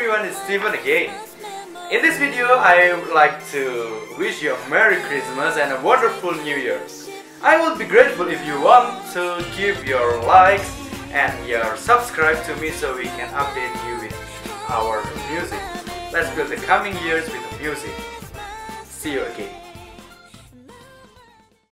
everyone, it's Stephen again. In this video, I would like to wish you a Merry Christmas and a wonderful New Year. I will be grateful if you want to give your likes and your subscribe to me so we can update you with our music. Let's build the coming years with music. See you again.